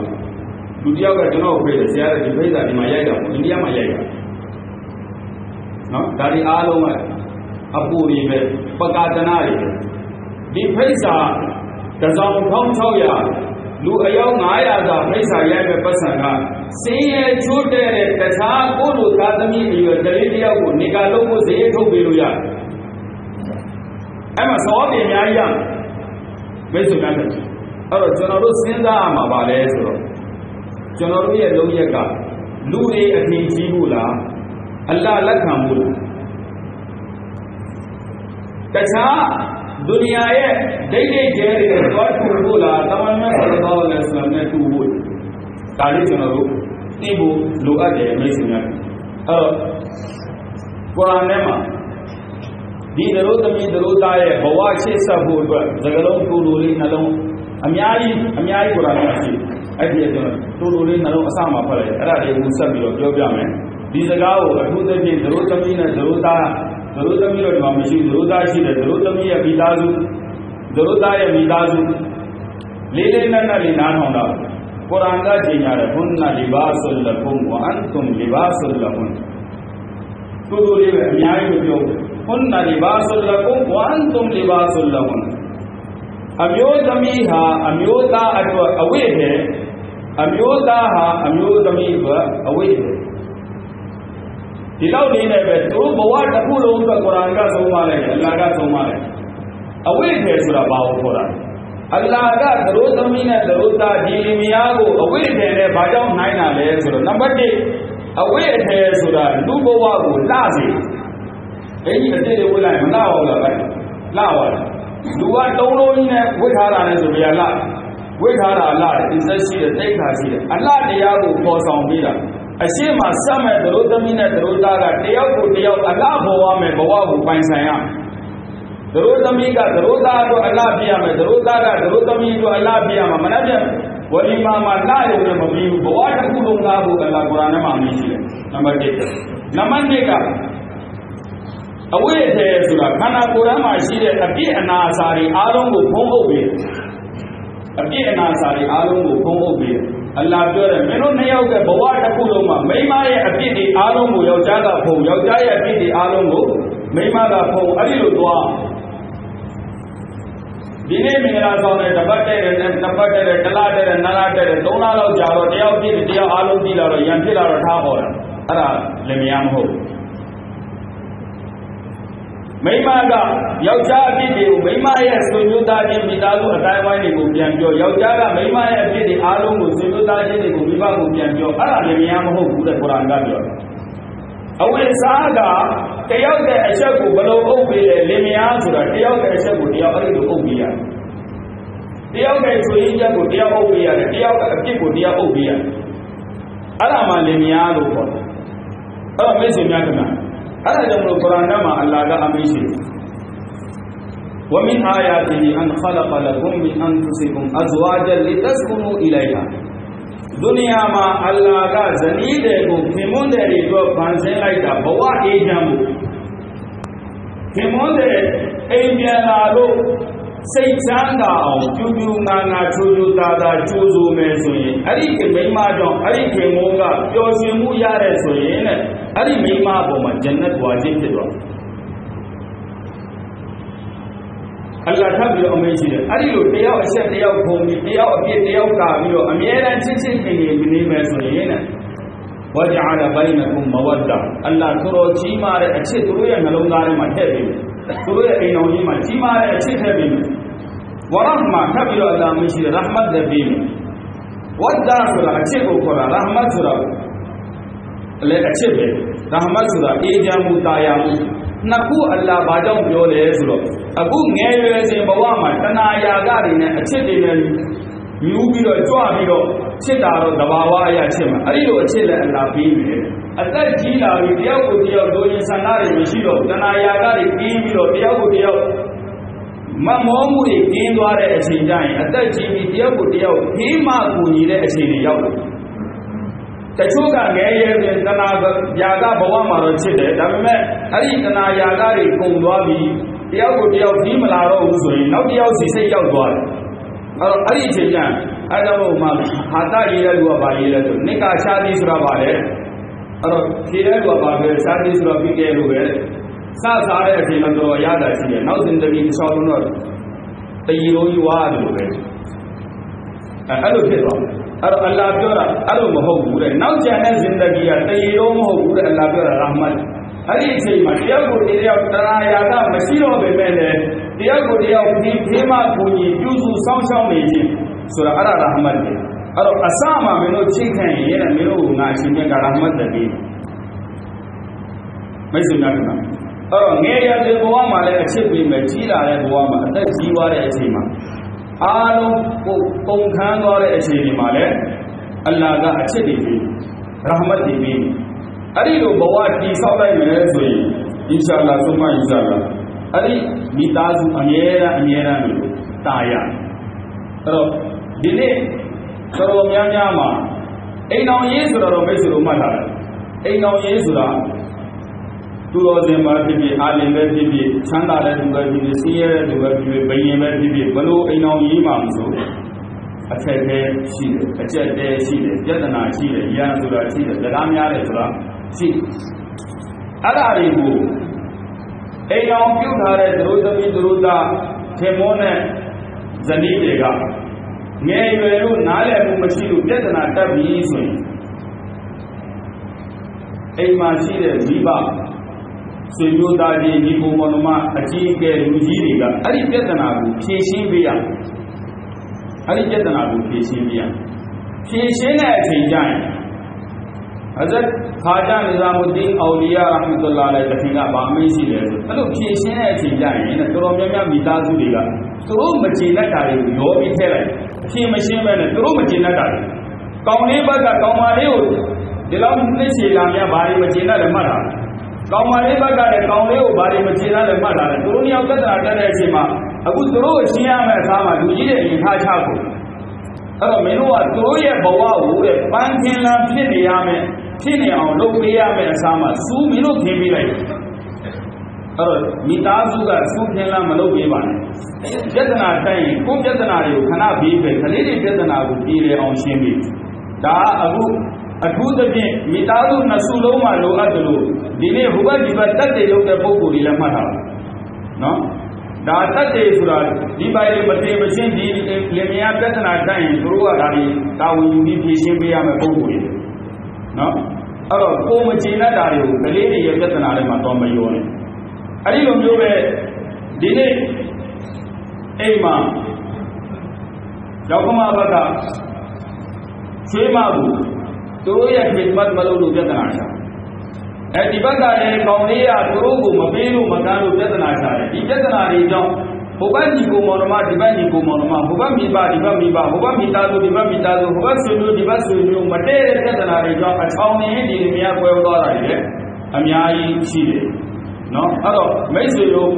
လူတယောက်ကကျွန်တော်ဖိတ်တယ်ဆရာကဒီဖိတ်စာဒီမှာရိုက်တာပေါ့အိန္ဒိယမှာရိုက်တာနော်ဒါဒီအားလုံးကအပူတွေပဲပကာတနာတွေဒီဖိတ်စာတစ်စောင်1600 လူအယောက်900သာမိစ္ဆာရိုက်မဲ့ပတ်စံကစင်းရဲချိုးတဲ့တခြားကိုလိုသာသမီအရွယ်ကလေးတယောက်ကိုနေကာလုံးကိုဈေးထုတ်ပေးလို့ရတယ်။အဲ့မှာသောတင်အများကြီးရမိတ်ဆွေများတယ်။အဲ့တော့ကျွန်တော်တို့စဉ်းစားရမှာပါလဲဆိုတော့ကျွန်တော်တို့ရဲ့လုံးရက်ကလူတွေအထင်ကြီးဘူးလားအလ္လာဟ်လက်ခံဘူးလားတခြား ဒုနီယာရဲ့ဒိတ်ဒိတ်ကျဲတွေသွားထူဖို့လားတမန်တော်ဆလ္လာလဟ်အလัยဟိဝါဆလမ်နဲ့ထူဖို့ဒါလေးကျွန်တော်တို့သိဖို့လိုအပ်တယ်မိတ်ဆွေများအဲ့တော့ကုရ်အာန်ထဲမှာဒီသရိုးသမီးသရိုးသားရဲ့ဘဝရှေ့ဆက်ဖို့အတွက်သကလုံးတူတူလေးနှလုံးအများကြီးအများကြီးကုရ်အာန်မှာရှိအဲ့ဒီကျွန်တော်တူတူလေးနှလုံးအစမှာဖတ်လိုက်အဲ့ဒါလေးကိုဆက်ပြီးတော့ပြောပြမယ်ဒီစကားကိုအထူးသဖြင့်သရိုးသမီးနဲ့သရိုးသား သရိုးသမီးတော့ဒီမှာမရှိသရိုးသားရှိတယ်သရိုးသမီးရဲ့မိသားစုသရိုးသားရဲ့မိသားစုလေးလေးနက်နက်လေးနားထောင်တာကုရ်အာန်ကကြီးညာတယ်ဟွန်နာလီ ဘာဆုလကုမ်ဝအန်တုမ်လီဘာဆုလကွန်တူတူလေးပဲအများကြီးပြောဟွန်နာလီဘာဆုလကုမ်ဝအန်တုမ်လီဘာဆုလကွန်အမျိုးသမီးဟာအမျိုးသားအတွက်အဝိဒေအမျိုးသားဟာအမျိုးသမီးအတွက်အဝိဒေဒီလောက်လေးနဲ့ပဲသူဘဝတစ်ခုလုံးအတွက်ကုရ်အာန်ကဆုံးမလိုက်တယ်အလ္လာဟ်ကဆုံးမလိုက်အဝိဒေဆိုတာဘာကိုခေါ်တာအလ္လာဟ်ကသရိုးသမီးနဲ့သရိုးသားဒီလီမယားကိုအဝိဒေနဲ့ဘာကြောင့်နိုင်တာလဲဆိုတော့နံပါတ်1အဝိဒေဆိုတာလူဘဝကိုလှစေအင်းကြီးအစ်စ်တွေဝိလိုက်မလှအောင်လားပဲလှပါလားလူကတုံးလုံးကြီးနဲ့ဝိထားတာနဲ့ဆိုပြရလှဝိထားတာလှတယ်အသက်ရှိတယ်သိက္ခာရှိတယ်အလှတရားကိုပေါ်ဆောင်ပေးတာ အရှိမဆက်မဲ့သရိုးသမီးနဲ့သရိုးသားကတယောက်ကိုတယောက်အလှပေါ်ရမယ်ဘဝကိုပိုင်ဆိုင်ရမယ်သရိုးသမီးကသရိုးသားတို့အလှပြရမယ်သရိုးသားကသရိုးသမီးတို့အလှပြရမှာမနှက်ပြန်ဝလီမာမှာလှရုံနဲ့မပြီးဘူးဘဝတစ်ခုလုံးသားဖို့အလ္လာဟ်ကုရ်အာန်ထဲမှာမြင်ရှိတယ်နံပါတ်1နံပါတ်2ကအဝိထေဆိုတာခန္ဓာကိုယ်ထဲမှာရှိတဲ့အပြည့်အနာစာတွေအားလုံးကိုဖုံးအုပ်ပြီးအပြည့်အနာစာတွေအားလုံးကိုဖုံးအုပ်ပြီး အလ္လာဟ်ပြောတယ်မင်းတို့နှစ်ယောက်ရဲ့ဘဝတစ်ခုလုံးမှာမိန်းမရဲ့အပြည့်တွေအားလုံးကိုယောက်ျားကဖုံးယောက်ျားရဲ့အပြည့်တွေအားလုံးကိုမိန်းမကဖုံးအဲ့ဒီလိုသွားဒီနေ့မင်္ဂလာဆောင်တဲ့တပတ်တဲ့တဲ့နှစ်ပတ်တဲ့တဲ့တစ်လတဲ့တဲ့နှစ်လတဲ့တဲ့သုံးလလောက်ကြာတော့တယောက်ပြည့်တယောက်အားလုံးပြီးလာတော့ရံဖြစ်လာတော့ထားဟောတာအဲ့ဒါလည်းမရမဟုတ် မိမကယောက်ျားအဖြစ်တွေကိုမိမရဲ့ဆွေမျိုးသားချင်းမိသားစုအတိုင်းဝိုင်းတွေကိုပြန်ပြောယောက်ျားကမိမရဲ့အဖြစ်တွေအားလုံးကိုဆွေမျိုးသားချင်းတွေကိုမိဘကိုပြန်ပြောအဲ့ဒါလည်းမရမဟုတ်ဘူးတဲ့ကုရ်အာန်ကပြောတယ်အဝိစားကတယောက်တဲ့အချက်ကိုဘလို့အုပ်ပေးလဲလင်မယားဆိုတာတယောက်တဲ့အချက်ကိုတယောက်အဲ့ဒီလိုအုပ်ပေးရတယ်တယောက်ရဲ့ဆွေရင်းချက်ကိုတယောက်အုပ်ပေးရတယ်တယောက်အပြစ်ကိုတယောက်အုပ်ပေးရတယ်အဲ့ဒါမှလင်မယားလို့ခေါ်တယ်အဲ့တော့မိတ်ဆွေများခင်ဗျာ အဲ့ဒါကြောင့်မလို့ကုရ်အာန်မှာအလ္လာဟ်ကအမိန့်ရှိတယ် ومن آياته أن خلق لكم من أنفسكم أزواجا لتسكنوا إليها ဒုနီယာမှာအလ္လာဟ်ကဇနီးတွေကိုခင်မွန်းတဲ့တွေအတွက်ဗန်ဆင်းလိုက်တာဘဝအေးချမ်းမှုခင်မွန်းတဲ့အိမ်ပြန်လာလို့ စိတ်ချမ်းသာအောင်ကျူးကျူးငါငါချိုးချိုးသားသားကျိုးစိုးမယ်ဆိုရင်အဲ့ဒီမိန်းမကြောင့်အဲ့ဒီခင်မွန်းကပျော်ရွှင်မှုရတဲ့ဆိုရင်တဲ့အဲ့ဒီမိန်းမပေါ်မှာဂျန်နတ်ဝါခြင်းဖြစ်သွားအလ္လာဟ်ထပ်ပြီးတော့အမိန့်ရှိတယ်အဲ့ဒီလိုတယောက်အချက်တယောက်ခုံပြီးတယောက်အပြစ်တယောက်ကာပြီးတော့အမြဲတမ်းချစ်ချစ်ခင်ခင်နေမယ်ဆိုရင်တဲ့ဝကြအလဘိုင်နကုမဝဒ္ဒအလ္လာဟ်သူတော်ကြီးမာတဲ့အချစ်သူတို့ရဲ့နှလုံးသားထဲမှာထည့်ပေးတယ်သူတို့ရဲ့အိမ်တော်ကြီးမှာကြီးမာတဲ့အချစ်ထည့်ပေးတယ် ဝရဟ်မာထပ်ပြီးတော့အလ္လာဟ်မရှိရဟမတ်လည်းပေးတယ်ဝဒ္ဒဆိုတာအချစ်ကိုခေါ်တာရဟမတ်ဆိုတာလည်းအချစ်ပဲရဟမတ်ဆိုတာအေးချမ်းမှုတာယာမှုနှစ်ခုအလ္လာဟ်ဘာကြောင့်ပြောလဲဆိုတော့အခုငယ်ရွယ်စဉ်ဘဝမှာတဏှာယာကတွေနဲ့အချစ်တွေနဲ့ယူပြီးတော့ကြွပြီးတော့ချစ်တာတော့သဘာဝအရာချစ်မှာအဲ့ဒီလိုအချစ်လည်းအလ္လာဟ်ပေးတယ်အသက်ကြီးလာပြီးတယောက်ကိုတယောက်ဒိုးရင်ဆန္ဒတွေမရှိတော့တဏှာယာကတွေပြီးပြီးတော့တယောက်ကိုတယောက် မမောမှုတွေကျင်းသွားတဲ့အချိန်ကျရင်အသက်ကြီးပြီးတယောက်ကိုတယောက်ဖေးမကူညီတဲ့အချိန်တွေရောက်တယ်တချို့ကငယ်ရဲစဉ်တဏှာယာကဘဝမှာတော့ချစ်တယ်ဒါပေမဲ့အဲ့ဒီတဏှာယာကတွေကုန်သွားပြီးတယောက်ကိုတယောက်ပြီးမလာတော့ဘူးဆိုရင်နောက်တယောက်စီစိတ်ရောက်သွားတယ်အဲ့တော့အဲ့ဒီအချိန်ကျအဲ့တော့မှဟာတရေးတဲ့လူကဘာရေးလဲဆိုနိကာရှာတိဆိုတာပါလေအဲ့တော့ဖြေတဲ့လူကဘာပဲရှာတိဆိုတော့ပြီးခဲ့လို့ပဲ စစားတဲ့အချိန်တော့တော်ရတာရှိတယ်နောက်စဉ်တည်းတစ်လျှောက်လုံးတော့တရီလုံးကြီးဝါတယ်လို့ပဲအဲ့လိုဖြစ်သွားတယ်အဲ့တော့အလ္လာဟ်ပြောတာအဲ့လိုမဟုတ်ဘူးတဲ့နောက်ကျန်တဲ့ဇင်ဒဂီကတရီလုံးမဟုတ်ဘူးတဲ့အလ္လာဟ်ပြောတာရာဟမတ်အဲ့ဒီအချိန်မှာတယောက်ကိုတယောက်တရားရာကမရှိတော့ပေမဲ့လည်းတယောက်ကိုတယောက်ဒီဖေးမကိုကြီးပြုစုစောင့်ရှောက်နေခြင်းဆိုတာအဲ့ဒါရာဟမတ်ပဲအဲ့တော့အစမှမင်းတို့ချိတ်ခံရင်လည်းမင်းတို့ငါအရှင်မြတ်ကရာဟမတ်တည်းမိတ်ဆွေများက အဲ့တော့ငယ်ရတဲ့ဘဝမှာလည်းအချစ်ပေးမယ်ကြီးလာတဲ့ဘဝမှာအသက်ကြီးသွားတဲ့အချိန်မှာအားလုံးကိုပုံခန်းသွားတဲ့အချိန်ဒီမှာလည်းအလ္လာဟ်ကအချစ်တွေပေးရာဟမတ်တွေပေးအဲ့ဒီလိုဘဝတည်ဆောက်လိုက်မယ်ဆိုရင်အင်ရှာအလ္လာဟ်ဆုမအင်ရှာအလ္လာဟ်အဲ့ဒီမိသားစုအမြဲတမ်းအမြဲတမ်းလို့တာရအဲ့တော့ဒီနေ့တော်တော်များများမှာအိမ်တော်ရေးဆိုတော့မိတ်ဆွေတို့မှတ်ထားတယ်အိမ်တော်ရေးဆိုတာ သူတော်စင်မှာဖြစ်ဖြစ်အာလင်ပဲဖြစ်ဖြစ်ချမ်းသာတဲ့သူပဲဖြစ်ဖြစ်ဆင်းရဲတဲ့သူပဲဖြစ်ဖြစ်ဘယင်ပဲဖြစ်ဖြစ်ဘလို့အိမ်တော်ရေးမှာမဆိုအခက်အခဲရှိတယ်အကျက်တဲရှိတယ်ပြဿနာရှိတယ်ရန်ဆိုတာရှိတယ်တရားများတယ်ဆိုတာရှိအဲ့ဒါတွေကိုအိမ်အောင်ပြုတ်ထားတဲ့သူတို့သမီးသူတို့သားထင်မောနဲ့ဇနီးတွေကငယ်ရွယ်လို့နားလည်မှုမရှိလို့ပြဿနာတက်ပြီးဆိုရင်အိမ်မှာရှိတဲ့မိဘ ဆွေမျိုးသားကြီးဒီပုံပေါ်မှာအကြီးအကဲလူကြီးတွေကအဲ့ဒီပြဿနာကိုဖြေရှင်းပေးရအဲ့ဒီပြဿနာကိုဖြေရှင်းပေးရဖြေရှင်းတဲ့အချိန်ကျရင်ဟဇတ်ခါဂျာနီဇာမုဒ္ဒင်အော်လီယာရဟမတုလာလိုင်တခင်ကဗာမင်းရှိတယ်ဆိုအဲ့လိုဖြေရှင်းတဲ့အချိန်ကျရင်တော်တော်များများမိသားစုတွေကသူတို့မကျေနပ်တာတွေကိုရောပြီးထည့်လိုက်အဖြေမရှင်းပဲနဲ့သူတို့မကျေနပ်တာတွေကောင်းလေးဘက်ကကောင်းပါလေးကိုဒီလောက်နှစ်ချီလာများဘာတွေမကျေနပ်လဲမှတ်တာ ကောင်းပါလေးဘက်ကလည်းကောင်းလေးကိုဘာတွေမကျေနပ်လဲမှတ်တာလေသူတို့နှစ်ယောက်သက်တာတက်တဲ့အချိန်မှာအခုသူတို့ကိုရှင်းရမယ့်အခါမှာလူကြီးတွေရင်ထားချဖို့အဲ့တော့မင်းတို့ကသူတို့ရဲ့ဘဝကိုတဲ့ပန်းခင်းလန်းဖြစ်နေရမယ်ဖြစ်နေအောင်လုပ်ပေးရမယ့်အစားမှာစူးမင်းတို့ခင်းပေးလိုက်အဲ့တော့မိသားစုကစူးခင်းလန်းမလုပ်ပေးပါနဲ့ပြဿနာတိုက်ရင်ကိုယ်ပြဿနာတွေကိုခဏပြီးပဲကလေးတွေပြဿနာကိုပြေလည်အောင်ရှင်းပေးဒါအခု အထူးသဖြင့်မိသားစုနှစ်စုလုံးမှာလိုအပ်တယ်လို့ဒီနေ့ဟိုဘက်ဒီဘက်တက်တယ်လုပ်တဲ့ပုံကိုယ်တွေလည်းမှတ်ထားပါနော်ဒါတတ်တယ်ဆိုတာဒီပိုင်တွေမတင်မရှင်းဒီလင်မယားပြဿနာတက်ရင်သူတို့ကဒါတွေတာဝန်ယူပြီးဖြေရှင်းပေးရမယ့်ပုံစံတွေနော်အဲ့တော့ကိုမချင်တတ်တာတွေကိုကလေးတွေရဲ့ပြဿနာတွေမှာတော့မယုံနဲ့အဲ့ဒီလိုမျိုးပဲဒီနေ့အိမ်မှာယောက်ကမဘက်ကချွေးမဘူး သူတို့ရဲ့ခစ်မတ်မလို့လို့ပြဿနာရှာအဲဒီဘက်ကလည်းကောင်းလေးကသူတို့ကိုမပေးလို့မကမ်းလို့ပြဿနာရှာတယ်ဒီပြဿနာတွေကြောင့်ဟိုဘက်ညီကိုမောင်နှမဒီဘက်ညီကိုမောင်နှမဟိုဘက်မိဘဒီဘက်မိဘဟိုဘက်မိသားစုဒီဘက်မိသားစုဟိုဘက်ဆွေမျိုးဒီဘက်ဆွေမျိုးမတည့်တဲ့ပြဿနာတွေကြောင့်အချောင်းနေဒီနေရာကွဲသွားတာတွေလည်းအများကြီးရှိတယ်နော်အဲ့တော့မိတ်ဆွေတို့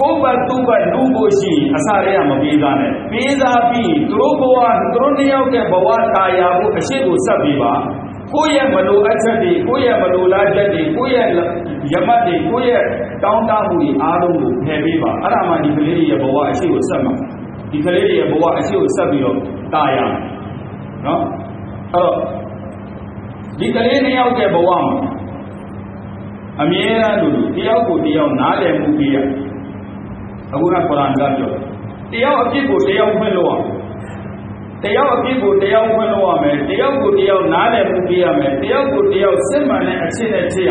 ကိုယ်ဘသူဘလူကိုရှိအစရဲကမပေးသားနဲ့ပေးသားပြီးသူတို့ဘဝသူတို့နှစ်ယောက်ရဲ့ဘဝတာယာဖို့အရှိကိုဆက်ပြီးပါကိုယ့်ရဲ့မလိုအပ်ချက်တွေကိုယ့်ရဲ့မလိုလားချက်တွေကိုယ့်ရဲ့ယမတ်တွေကိုယ့်ရဲ့တောင်းတမှုတွေအားလုံးကိုဖယ်ပေးပါအဲ့ဒါမှဒီကလေးတွေရဲ့ဘဝအရှိကိုဆက်မှာဒီကလေးတွေရဲ့ဘဝအရှိကိုဆက်ပြီးတော့တာယာနော်အဲ့တော့ဒီကလေးနှစ်ယောက်ရဲ့ဘဝမှာအမြဲတမ်းလို့တယောက်ကိုတယောက်နားလည်မှုပေးရ အခုကကုရ်အာန်ကပြောတယောက်အဖြစ်ကိုတယောက်ဖွင့်လို့အောင်တယောက်အဖြစ်ကိုတယောက်ဖွင့်လို့ရမယ်တယောက်ကိုတယောက်နားလည်မှုပေးရမယ်တယောက်ကိုတယောက်စစ်မှန်တဲ့အဖြစ်နဲ့ဖြစ်ရ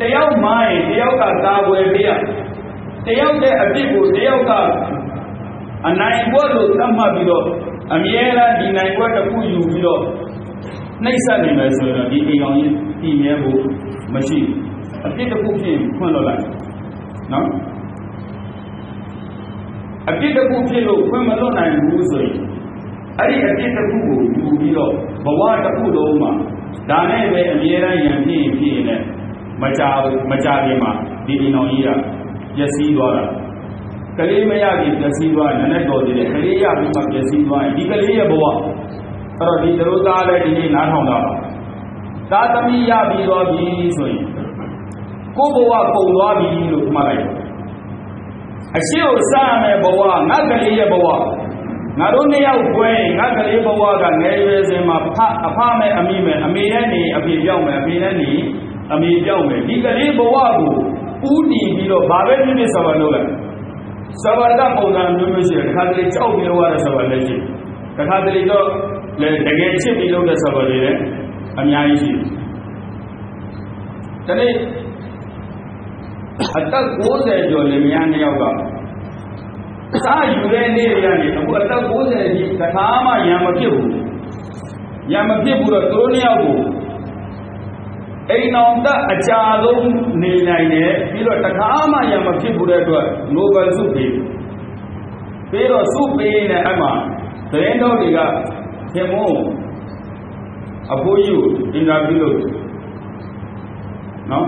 တယောက်မိုင်းတယောက်ကကာဝယ်ပေးရတယောက်တဲ့အဖြစ်ကိုတယောက်ကအနိုင်ဘွတ်လို့သတ်မှတ်ပြီးတော့အမြဲတမ်းဒီနိုင်ဘွတ်တစ်ခုယူပြီးတော့နှိမ့်ဆက်နေမယ်ဆိုရင်ဒီအိမ်အောင်ကြီးတည်မြဲဖို့မရှိအဖြစ်တစ်ခုဖြစ်ဖွင့်လို့လိုက်နော် အပြစ်တစ်ခုဖြစ်လို့ခွင့်မလွတ်နိုင်ဘူးဆိုရင်အဲ့ဒီအပြစ်တစ်ခုကိုယူပြီးတော့ဘဝတစ်ခုလုံးမှာဒါနဲ့ပဲအမြဲတမ်းယံဖြစ်ရင်ဖြစ်ရင်လည်းမကြဘူးမကြခင်မှာဒီဒီနောင်ကြီးကပျက်စီးသွားတာကလေးမရခင်ပျက်စီးသွားနည်းနည်းတော်သေးတယ်ကလေးရပြီးမှပျက်စီးသွားရင်ဒီကလေးရဲ့ဘဝအဲ့တော့ဒီတို့သားလည်းဒီနေ့နားထောင်တာပါသာသမီရပြီးတော့ပြီဆိုရင်ကိုယ်ဘဝပုံသွားပြီလို့မှတ်လိုက် အရှိကိုစရမယ်ဘဝငါကလေးရဲ့ဘဝငါတို့နှစ်ယောက်ပွဲငါကလေးဘဝကငယ်ရွယ်စဉ်မှာဖအဖမဲ့အမိမဲ့အမေနဲ့နေအဖေပြောင်းမယ်အဖေနဲ့နေအမေပြောင်းမယ်ဒီကလေးဘဝကိုဥတည်ပြီးတော့ဘာပဲဖြစ်ဖြစ်ဆဘာလုပ်လိုက်ဆဘာကပုံစံမျိုးမျိုးရှိတယ်တခါတလေကြောက်ပြီးတော့ရတဲ့ဆဘာလည်းရှိတခါတလေတော့လေတကယ်ချစ်ပြီးလုပ်တဲ့ဆဘာတွေလည်းအများကြီးရှိတယ်ဒီနေ့ အသက်60ကျော်လင်မယားနှစ်ယောက်ကစားယူတဲ့နေ့တွေကနေအခုအသက်60ကြီးတခါမှရံမဖြစ်ဘူးရံမဖြစ်ဘူးတော့သူတို့နှစ်ယောက်ကိုအိမ်အောင်သက်အကြာဆုံးနေနိုင်တယ်ပြီးတော့တခါမှရံမဖြစ်ဘူးတဲ့အတွက်နိုဘယ်ဆုပေးပြီးတော့ဆုပေးနေအဲ့မှာသတင်းတော်တွေကခင်မုန်းအဖိုးကြီးကိုအင်တာဗျူးလုပ်နော်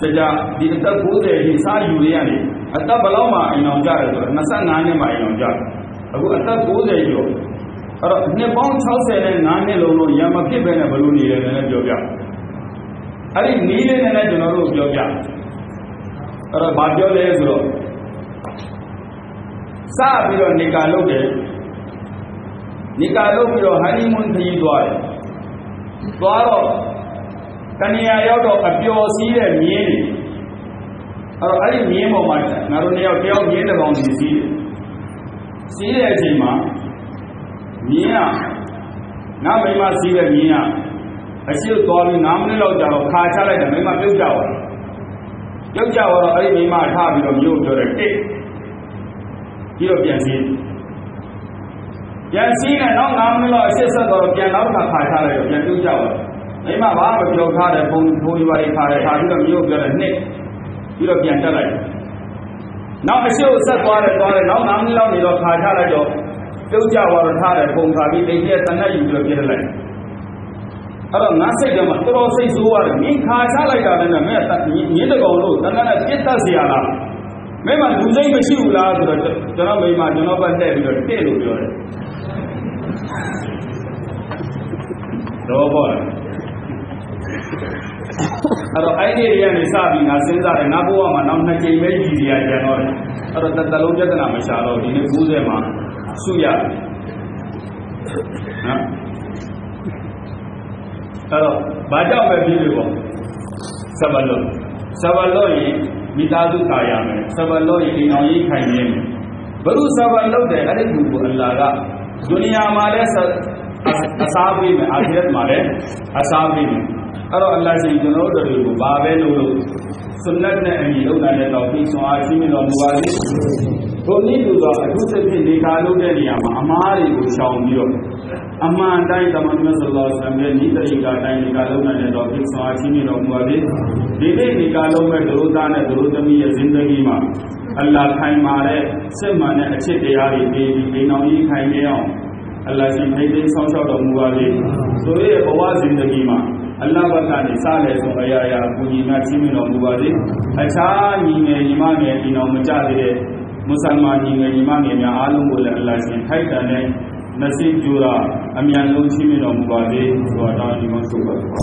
ကြကြဒီအသက်90ဒီစားယူရရတယ်အသက်ဘယ်လောက်မှအိမ်အောင်ကြတယ်ဆိုတော့25နှစ်မှအိမ်အောင်ကြတယ်အခုအသက်90ကျော်အဲ့တော့နှစ်ပေါင်း60နဲ့9နှစ်လုံးလုံးရံမဖြစ်ပဲနဲ့ဘယ်လိုနေလဲလည်းပြောပြအဲ့ဒီနီးလေးနဲ့လည်းကျွန်တော်တို့ပြောပြအဲ့တော့ဘာပြောလဲဆိုတော့စပြီးတော့နေကာလုပ်တယ်နေကာလုပ်ပြီးတော့ဟန်နီမွန်းခရီးသွားတယ်သွားတော့ တဏှာရောက်တော့အပျော်စီးတဲ့မြင်းတွေအဲ့တော့အဲ့ဒီမြင်းပေါ်မှာငါတို့တယောက်တယောက်မြင်းတစ်ကောင်စီစီးတယ်စီးတဲ့အချိန်မှာမြင်းကငါမိမစီးတဲ့မြင်းကအရှိသွားပြီး9မိနစ်လောက်ကြာတော့ခါချလိုက်တယ်မိမပြုတ်ကြသွားတယ်ပြုတ်ကြသွားတော့အဲ့ဒီမိမထားပြီးတော့မြို့ပြောတယ်တစ်ပြီးတော့ပြန်စီးပြန်စီးနေတော့9မိနစ်လောက်အရှိဆက်တော့ပြန်တော့ခါခါချလိုက်တော့ပြန်ပြုတ်ကြသွားတယ် မိမဘာမပြောထားတယ်ပုံထိုးရွားခါတယ်ခါပြီးတော့မြို့ပြောတယ်နှစ်ပြီးတော့ပြန်တက်လိုက်နောက်အရှိကိုဆက်သွားတယ်သွားတယ်နောက်9မိနစ်လောက်နေတော့ခါချလိုက်တော့ပြုတ်ကြသွားတော့ထားတယ်ပုံခါပြီးတိတ်ကျတနက်ယူပြီးတော့ပြစ်လိုက်အဲ့တော့ငါစိတ်ထဲမှာတော်တော်စိတ်ဆိုးရတယ်မင်းခါချလိုက်တာလည်းမင်းညင်းတကောင်လို့တနက်နဲ့ပြစ်တတ်เสียလားမင်းမလူစိတ်မရှိဘူးလားဆိုတော့ကျွန်တော်မိမကျွန်တော်ဘက်တက်ပြီးတော့တဲ့လို့ပြောတယ်တော့ပေါ့ အဲ့တော့အဲ့ဒီတွေကနေစပြီးငါစဉ်းစားတယ်ငါဘဝမှာနောက်နှစ်ကြိမ်ပဲရည်စရာကျန်တော့တယ်အဲ့တော့တစ်သလုံးပြဿနာမရှာတော့ဒီနေ့90မှာစုရတယ်နော်အဲ့တော့ဘာကြောင့်ပဲပြီးပြီပေါ့ဆဘလို့ဆဘလို့ရင်မိသားစုကာရမယ်ဆဘလို့အိမ်အောင်ကြီးခိုင်နေမယ်ဘုရုဆဘလို့တဲ့အဲ့ဒီလူကိုအလ္လာဟ်ကဒုနီယာမှာလည်းအစားပေးမယ်အာခရတ်မှာလည်းအစားပေးမယ် အဲ့တော့အလ္လာဟ်ရှင်ကျွန်တော်တို့တွေကိုဘာပဲလုပ်လို့ဆွန်နတ်နဲ့အညီလုပ်နိုင်တဲ့တော့ပြီးဆုံးအားရှိမြတော်မူပါစေဘုန်းကြီးတို့တော့အထူးသဖြင့်ဒီကားလုပ်တဲ့နေရာမှာအမားတွေကိုရှောင်ပြီးတော့အမှန်တိုင်းသမန်မြတ်စွာဘုရားရဲ့ဤတရိကာတိုင်းဒီကားလုပ်နိုင်တဲ့တော့ပြီးဆုံးအားရှိမြတော်မူပါစေဒီနေ့ဒီကားလုပ်မဲ့ဒုရသားနဲ့ဒုရသမီးရဲ့ဇင်ဒဂီမှာအလ္လာဟ်ခိုင်မာတဲ့စစ်မှန်တဲ့အချစ်တရားတွေပေးပြီးအိမ်တော်ကြီးခိုင်နေအောင်အလ္လာဟ်ရှင်မိတ်သိဆောင်းရှောက်တော်မူပါစေဆိုရဲ့ဘဝဇင်ဒဂီမှာ အလ္လာဟ်ဘက်ကနေစလဲဆုံးအရာရာအကူအညီများချီးမြှင့်တော်မူပါစေအခြားညီငယ်ညီမငယ်ဒီတော်မကြသေးတဲ့မွတ်စလမညီငယ်ညီမငယ်များအားလုံးကိုလည်းအလ္လာဟ်ရှင်ထိုက်တန်တဲ့နစီကျူရာအမြန်ဆုံးချီးမြှင့်တော်မူပါစေဆိုတော့ဒီမှာဆိုပါပါ